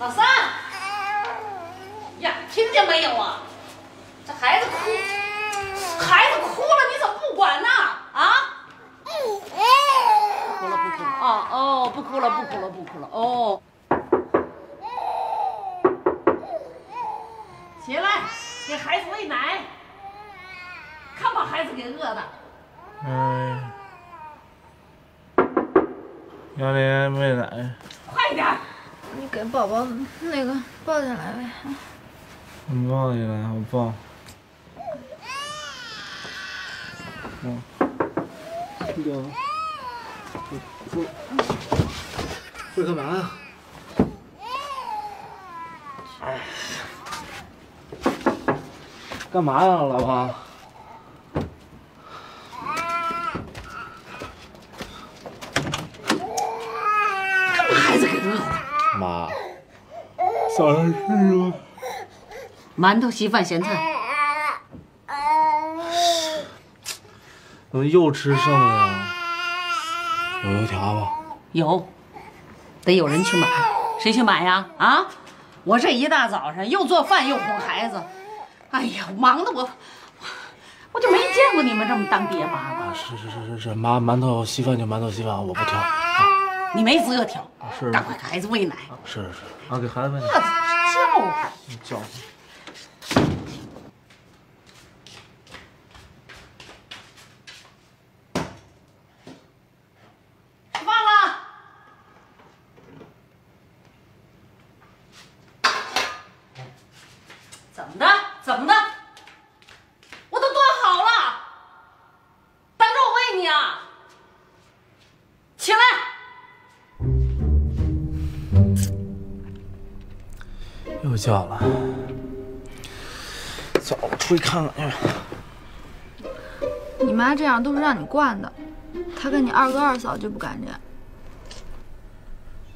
老三，呀，听见没有啊？这孩子哭，孩子哭了，你怎么不管呢？啊？不哭了，不哭了，哦哦，不哭了，不哭了，不哭了，哦。起来，给孩子喂奶，看把孩子给饿的。哎，杨林喂奶，快点儿！你给宝宝那个抱进来呗。你抱进来，我抱。嗯，这个，会会干嘛呀？干嘛呀，老婆？看把孩子给饿的。妈，早上吃什么？馒头、稀饭、咸菜。怎么又吃剩的呀？有油条吧？有，得有人去买，谁去买呀？啊，我这一大早上又做饭又哄孩子，哎呀，忙的我，我就没见过你们这么当爹妈的。啊，是是是是是，妈，馒头稀饭就馒头稀饭，我不挑。啊，你没资格挑，是赶快给孩子喂奶。是是是，啊，给孩子喂奶。那叫唤，叫。吃又叫了，走，出去看看去。你妈这样都是让你惯的，她跟你二哥二嫂就不敢这样。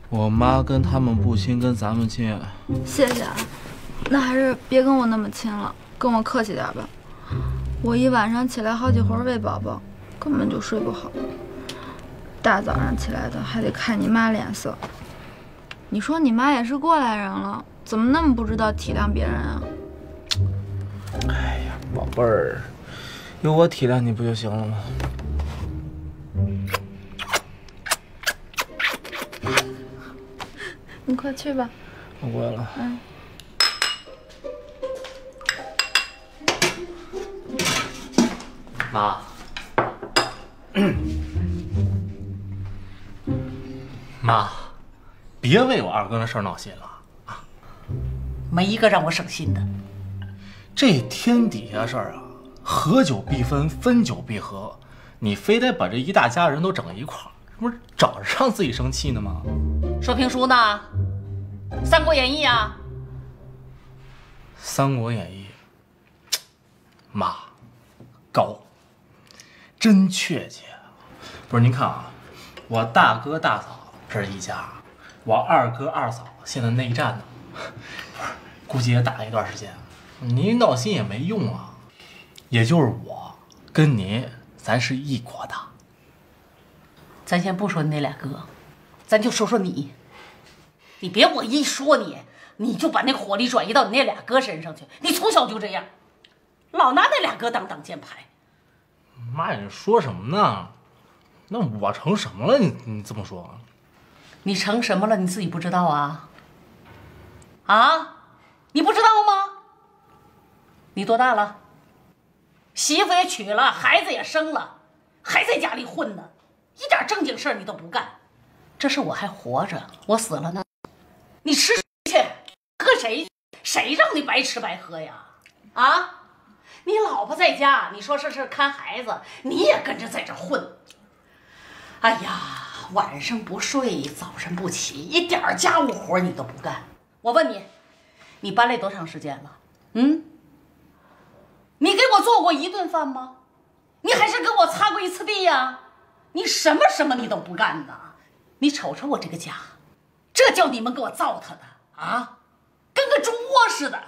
我妈跟他们不亲，跟咱们亲。谢谢啊，那还是别跟我那么亲了，跟我客气点吧。我一晚上起来好几回喂宝宝，根本就睡不好。大早上起来的还得看你妈脸色。你说你妈也是过来人了，怎么那么不知道体谅别人啊？哎呀，宝贝儿，有我体谅你不就行了吗？你快去吧。我过来了。嗯。妈，妈，别为我二哥的事闹心了。没一个让我省心的。这天底下事儿啊，合久必分，分久必合。你非得把这一大家人都整一块儿，这不是找着让自己生气呢吗？说评书呢，《三国演义》啊。《三国演义》，妈，高，真确切。不是您看啊，我大哥大嫂这是一家，我二哥二嫂现在内战呢，不是，估计也打了一段时间。您闹心也没用啊，也就是我跟您，咱是一国的。咱先不说你那俩哥，咱就说说你。你别我一说你，你就把那火力转移到你那俩哥身上去。你从小就这样，老拿那俩哥当挡箭牌。妈，你说什么呢？那我成什么了？你你这么说，你成什么了？你自己不知道啊？啊，你不知道吗？你多大了？媳妇也娶了，孩子也生了，还在家里混呢，一点正经事你都不干。这是我还活着，我死了呢，你吃去，喝谁？谁让你白吃白喝呀？啊？你老婆在家，你说这是看孩子，你也跟着在这混。哎呀，晚上不睡，早晨不起，一点家务活你都不干。我问你，你搬来多长时间了？嗯？你给我做过一顿饭吗？你还是给我擦过一次地呀？你什么什么你都不干呐？你瞅瞅我这个家，这叫你们给我糟蹋的啊，跟个猪窝似的。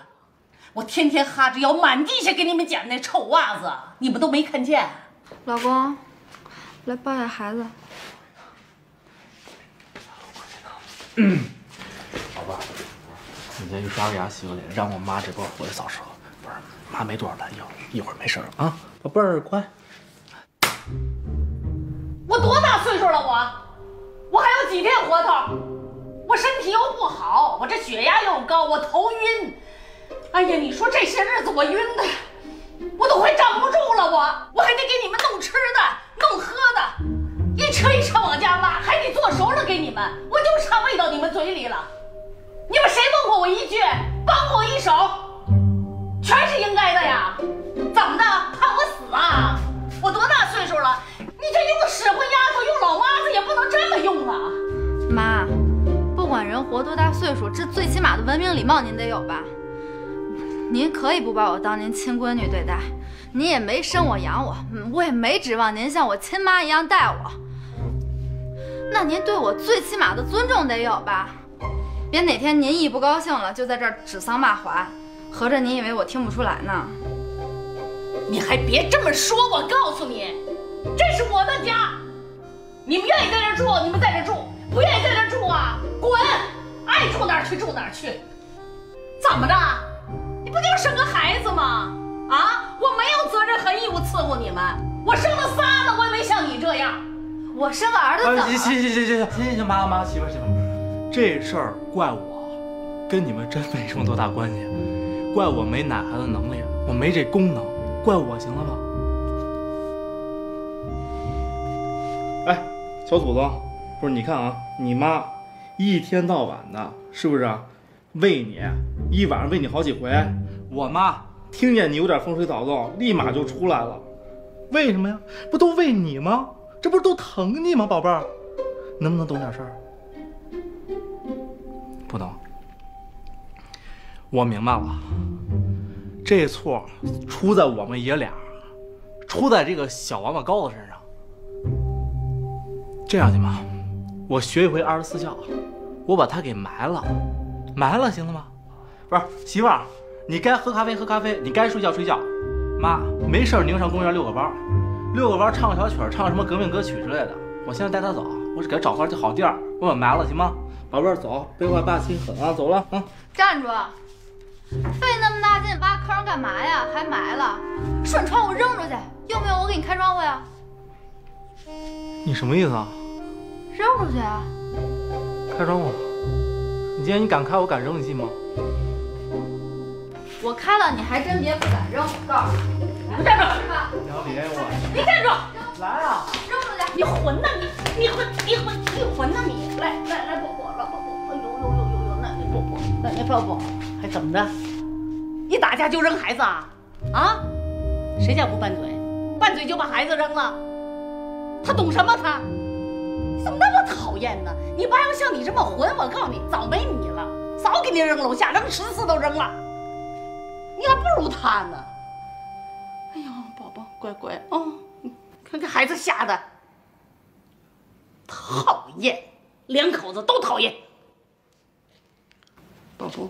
我天天哈着腰满地下给你们捡那臭袜子，你们都没看见。老公，来抱下孩子。宝贝儿，你先去刷个牙、洗个脸，让我妈这会儿回来扫车。不是，妈没多少弹药，一会儿没事了啊，宝贝儿乖。我多大岁数了？我，我还有几天活头？我身体又不好，我这血压又高，我头晕。哎呀，你说这些日子我晕的，活多大岁数，这最起码的文明礼貌您得有吧？您可以不把我当您亲闺女对待，您也没生我养我，我也没指望您像我亲妈一样待我。那您对我最起码的尊重得有吧？别哪天您一不高兴了，就在这儿指桑骂槐，合着您以为我听不出来呢？你还别这么说，我告诉你，这是我的家，你们愿意在这住，你们在这住；不愿意在这住啊，滚！爱住哪儿去住哪儿去。怎么着？你不就是生个孩子吗？啊，我没有责任和义务伺候你们，我生了仨了，我也没像你这样。我生个儿子怎么？行行行行行行行，妈妈媳妇媳妇，这事儿怪我，跟你们真没什么多大关系，怪我没奶孩子能力，我没这功能，怪我行了吧？哎，小祖宗，不是你看啊，你妈一天到晚的，是不是啊？喂你，一晚上喂你好几回。我妈听见你有点风吹草动，立马就出来了。为什么呀？不都为你吗？这不是都疼你吗，宝贝儿？能不能懂点事儿？不能。我明白了，这错出在我们爷俩，出在这个小王八羔子身上。这样行吗？我学一回二十四孝，我把他给埋了，埋了行了吗？不是媳妇儿，你该喝咖啡喝咖啡，你该睡觉睡觉。妈，没事儿您就上公园遛个弯儿，遛个弯儿唱个小曲儿，唱个什么革命歌曲之类的。我现在带他走，我是给他找块好地儿，我把埋了行吗？宝贝儿，走，别怪爸心狠啊，走了啊。站住！费那么大劲挖坑干嘛呀？还埋了？顺窗户扔出去，用不用我给你开窗户呀？你什么意思啊？扔出去啊！开窗户。你今天你敢开，我敢扔，你信吗？我开了，你还真别不敢扔。我告诉你，你站住！小李，我你站住！来啊！扔出去！你混呐你！你混你混你混呐你！来来来，伯伯，老伯伯，哎呦呦呦呦呦，那你伯伯，那你伯伯还怎么的？一打架就扔孩子啊？啊？谁家不拌嘴？拌嘴就把孩子扔了？他懂什么他？怎么那么讨厌呢？你爸要像你这么混，我告诉你，早没你了，早给你扔楼下，扔十次都扔了。你还不如他呢。哎呦，宝宝乖乖哦，你看这孩子吓的。讨厌，两口子都讨厌。宝宝，